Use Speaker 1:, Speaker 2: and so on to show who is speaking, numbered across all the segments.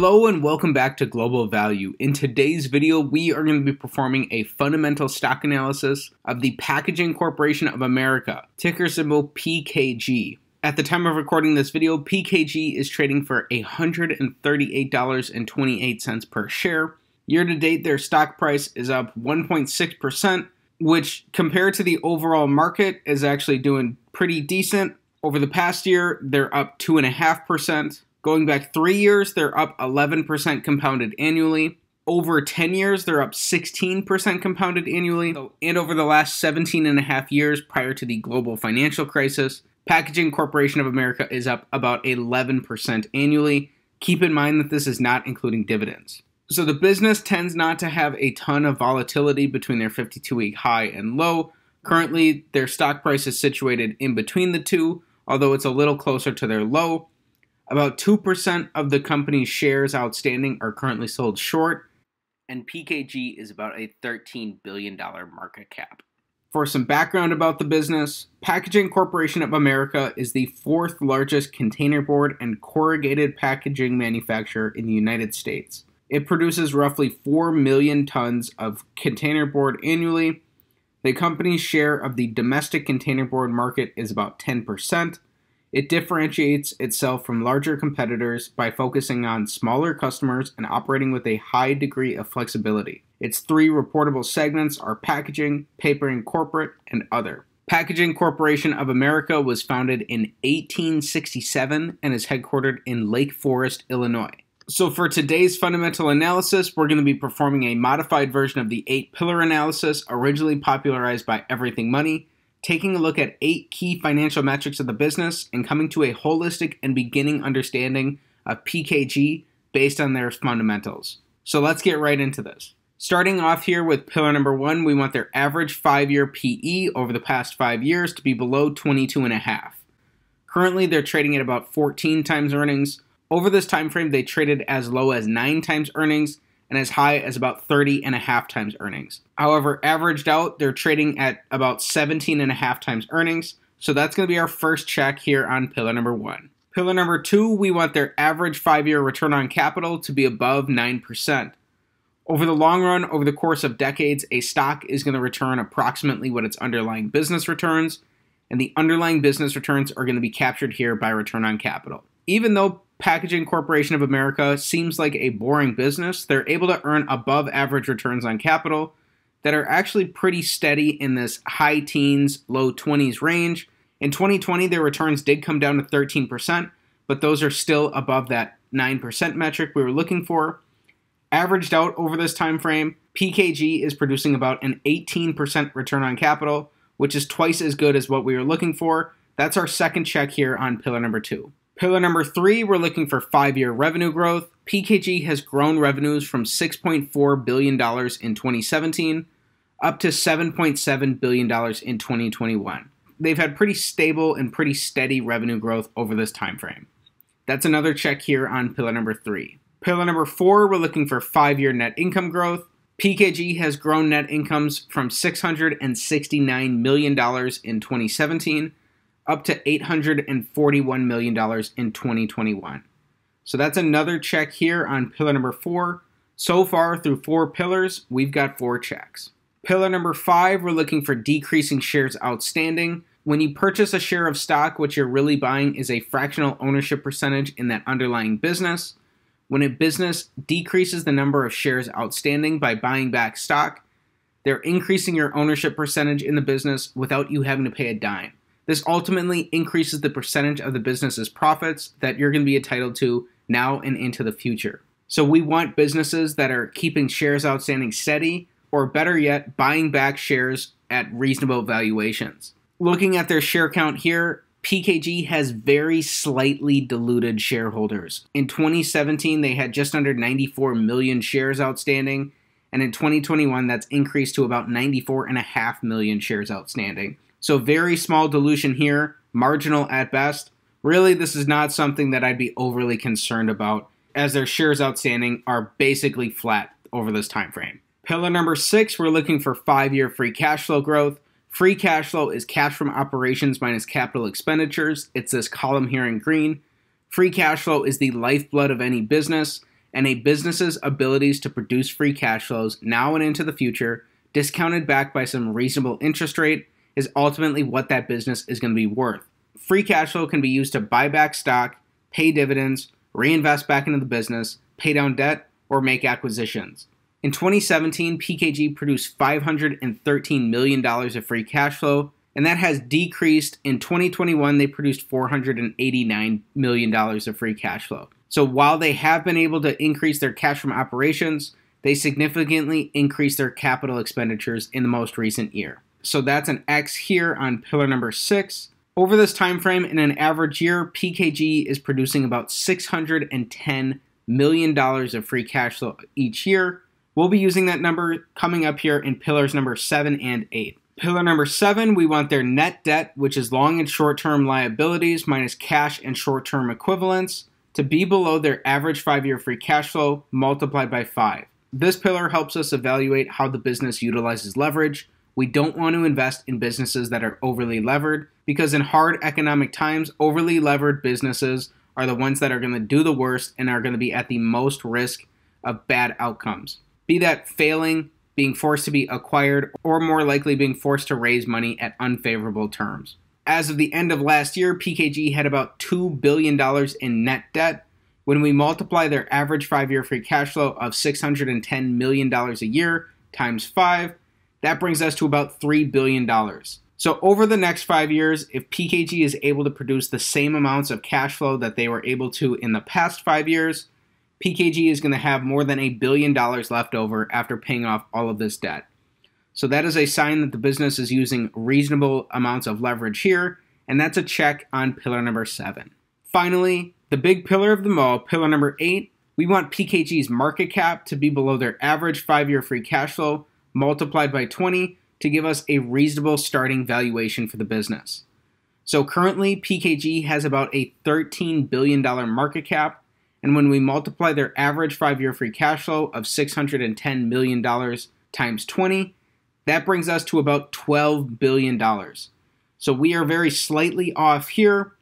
Speaker 1: Hello and welcome back to Global Value. In today's video, we are going to be performing a fundamental stock analysis of the Packaging Corporation of America, ticker symbol PKG. At the time of recording this video, PKG is trading for $138.28 per share. Year to date, their stock price is up 1.6%, which compared to the overall market is actually doing pretty decent. Over the past year, they're up 2.5%. Going back three years, they're up 11% compounded annually. Over 10 years, they're up 16% compounded annually. And over the last 17 and a half years prior to the global financial crisis, Packaging Corporation of America is up about 11% annually. Keep in mind that this is not including dividends. So the business tends not to have a ton of volatility between their 52 week high and low. Currently, their stock price is situated in between the two, although it's a little closer to their low. About 2% of the company's shares outstanding are currently sold short, and PKG is about a $13 billion market cap. For some background about the business, Packaging Corporation of America is the fourth largest containerboard and corrugated packaging manufacturer in the United States. It produces roughly 4 million tons of containerboard annually. The company's share of the domestic containerboard market is about 10%, it differentiates itself from larger competitors by focusing on smaller customers and operating with a high degree of flexibility. Its three reportable segments are packaging, paper and corporate, and other. Packaging Corporation of America was founded in 1867 and is headquartered in Lake Forest, Illinois. So, for today's fundamental analysis, we're going to be performing a modified version of the eight pillar analysis originally popularized by Everything Money taking a look at eight key financial metrics of the business and coming to a holistic and beginning understanding of PKG based on their fundamentals. So let's get right into this. Starting off here with pillar number one, we want their average five year PE over the past five years to be below 22 and a half. Currently, they're trading at about 14 times earnings. Over this time frame, they traded as low as 9 times earnings and as high as about 30 and a half times earnings. However, averaged out, they're trading at about 17 and a half times earnings. So that's going to be our first check here on pillar number one. Pillar number two, we want their average five year return on capital to be above 9%. Over the long run, over the course of decades, a stock is going to return approximately what its underlying business returns, and the underlying business returns are going to be captured here by return on capital. Even though Packaging Corporation of America seems like a boring business. They're able to earn above average returns on capital that are actually pretty steady in this high teens, low 20s range. In 2020, their returns did come down to 13%, but those are still above that 9% metric we were looking for. Averaged out over this time frame, PKG is producing about an 18% return on capital, which is twice as good as what we were looking for. That's our second check here on pillar number two. Pillar number three, we're looking for five year revenue growth. PKG has grown revenues from $6.4 billion in 2017 up to $7.7 billion in 2021. They've had pretty stable and pretty steady revenue growth over this time frame. That's another check here on pillar number three. Pillar number four, we're looking for five year net income growth. PKG has grown net incomes from $669 million in 2017 up to $841 million in 2021. So that's another check here on pillar number four. So far, through four pillars, we've got four checks. Pillar number five, we're looking for decreasing shares outstanding. When you purchase a share of stock, what you're really buying is a fractional ownership percentage in that underlying business. When a business decreases the number of shares outstanding by buying back stock, they're increasing your ownership percentage in the business without you having to pay a dime. This ultimately increases the percentage of the business's profits that you're going to be entitled to now and into the future. So we want businesses that are keeping shares outstanding steady, or better yet, buying back shares at reasonable valuations. Looking at their share count here, PKG has very slightly diluted shareholders. In 2017, they had just under 94 million shares outstanding, and in 2021, that's increased to about 94.5 million shares outstanding. So very small dilution here, marginal at best. Really, this is not something that I'd be overly concerned about, as their shares outstanding are basically flat over this time frame. Pillar number six, we're looking for five-year free cash flow growth. Free cash flow is cash from operations minus capital expenditures. It's this column here in green. Free cash flow is the lifeblood of any business, and a business's abilities to produce free cash flows now and into the future, discounted back by some reasonable interest rate, is ultimately what that business is going to be worth. Free cash flow can be used to buy back stock, pay dividends, reinvest back into the business, pay down debt, or make acquisitions. In 2017, PKG produced $513 million of free cash flow, and that has decreased. In 2021, they produced $489 million of free cash flow. So while they have been able to increase their cash from operations, they significantly increased their capital expenditures in the most recent year. So that's an X here on pillar number six. Over this time frame, in an average year, PKG is producing about $610 million of free cash flow each year. We'll be using that number coming up here in pillars number seven and eight. Pillar number seven, we want their net debt, which is long and short term liabilities minus cash and short term equivalents, to be below their average five year free cash flow multiplied by five. This pillar helps us evaluate how the business utilizes leverage. We don't want to invest in businesses that are overly levered because, in hard economic times, overly levered businesses are the ones that are going to do the worst and are going to be at the most risk of bad outcomes. Be that failing, being forced to be acquired, or more likely being forced to raise money at unfavorable terms. As of the end of last year, PKG had about $2 billion in net debt. When we multiply their average five year free cash flow of $610 million a year times five, that brings us to about $3 billion. So, over the next five years, if PKG is able to produce the same amounts of cash flow that they were able to in the past five years, PKG is going to have more than a billion dollars left over after paying off all of this debt. So that is a sign that the business is using reasonable amounts of leverage here, and that's a check on pillar number seven. Finally, the big pillar of them all, pillar number eight, we want PKG's market cap to be below their average five year free cash flow multiplied by 20 to give us a reasonable starting valuation for the business. So currently, PKG has about a $13 billion market cap and when we multiply their average five year free cash flow of $610 million times 20, that brings us to about $12 billion. So we are very slightly off here.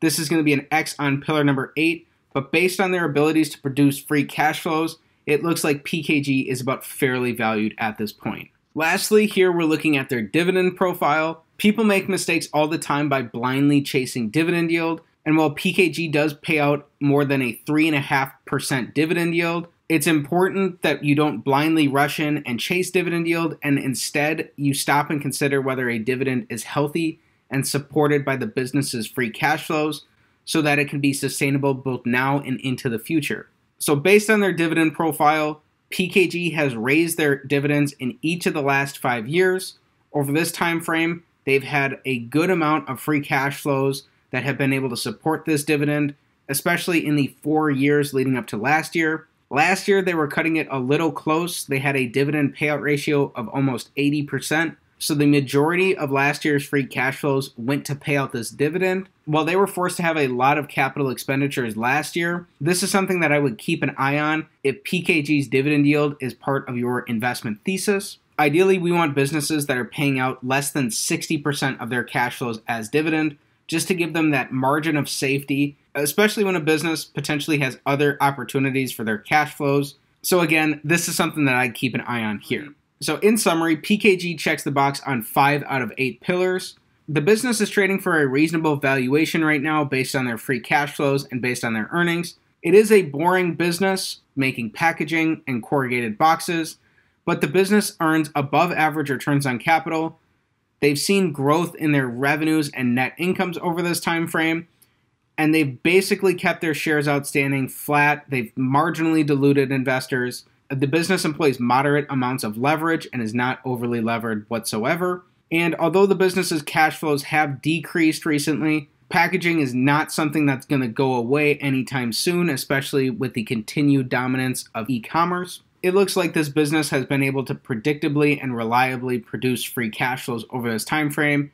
Speaker 1: This is going to be an X on pillar number eight, but based on their abilities to produce free cash flows, it looks like PKG is about fairly valued at this point. Lastly, here we're looking at their dividend profile. People make mistakes all the time by blindly chasing dividend yield, and while PKG does pay out more than a 3.5% dividend yield, it's important that you don't blindly rush in and chase dividend yield, and instead you stop and consider whether a dividend is healthy and supported by the business's free cash flows so that it can be sustainable both now and into the future. So, based on their dividend profile, PKG has raised their dividends in each of the last five years. Over this time frame, they've had a good amount of free cash flows that have been able to support this dividend, especially in the four years leading up to last year. Last year, they were cutting it a little close. They had a dividend payout ratio of almost 80%. So the majority of last year's free cash flows went to pay out this dividend. While they were forced to have a lot of capital expenditures last year, this is something that I would keep an eye on if PKG's dividend yield is part of your investment thesis. Ideally, we want businesses that are paying out less than 60% of their cash flows as dividend just to give them that margin of safety, especially when a business potentially has other opportunities for their cash flows. So, again, this is something that I keep an eye on here. So, in summary, PKG checks the box on five out of eight pillars. The business is trading for a reasonable valuation right now based on their free cash flows and based on their earnings. It is a boring business making packaging and corrugated boxes, but the business earns above average returns on capital They've seen growth in their revenues and net incomes over this time frame, and they've basically kept their shares outstanding flat. They've marginally diluted investors. The business employs moderate amounts of leverage and is not overly levered whatsoever. And although the business's cash flows have decreased recently, packaging is not something that's going to go away anytime soon, especially with the continued dominance of e commerce it looks like this business has been able to predictably and reliably produce free cash flows over this time frame.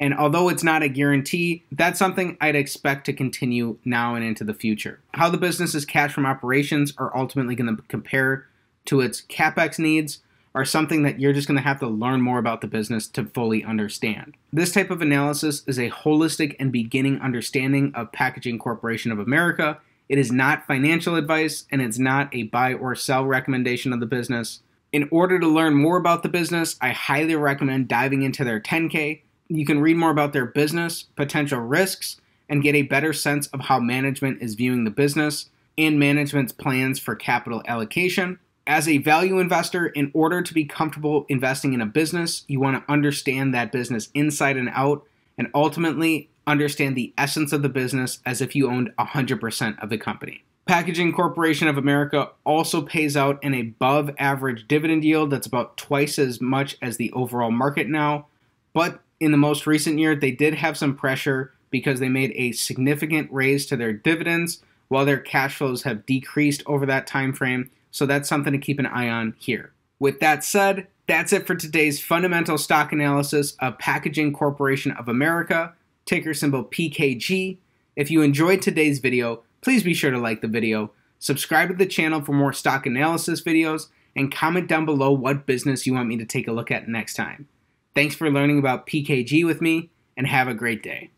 Speaker 1: And although it's not a guarantee, that's something I'd expect to continue now and into the future. How the business's cash from operations are ultimately going to compare to its capex needs are something that you're just going to have to learn more about the business to fully understand. This type of analysis is a holistic and beginning understanding of Packaging Corporation of America It is not financial advice and it's not a buy or sell recommendation of the business. In order to learn more about the business, I highly recommend diving into their 10K. You can read more about their business, potential risks, and get a better sense of how management is viewing the business and management's plans for capital allocation. As a value investor, in order to be comfortable investing in a business, you want to understand that business inside and out and ultimately understand the essence of the business as if you owned 100% of the company. Packaging Corporation of America also pays out an above average dividend yield that's about twice as much as the overall market now. But in the most recent year, they did have some pressure because they made a significant raise to their dividends while their cash flows have decreased over that time frame. So that's something to keep an eye on here. With that said, that's it for today's fundamental stock analysis of Packaging Corporation of America, ticker symbol PKG. If you enjoyed today's video, please be sure to like the video, subscribe to the channel for more stock analysis videos, and comment down below what business you want me to take a look at next time. Thanks for learning about PKG with me, and have a great day.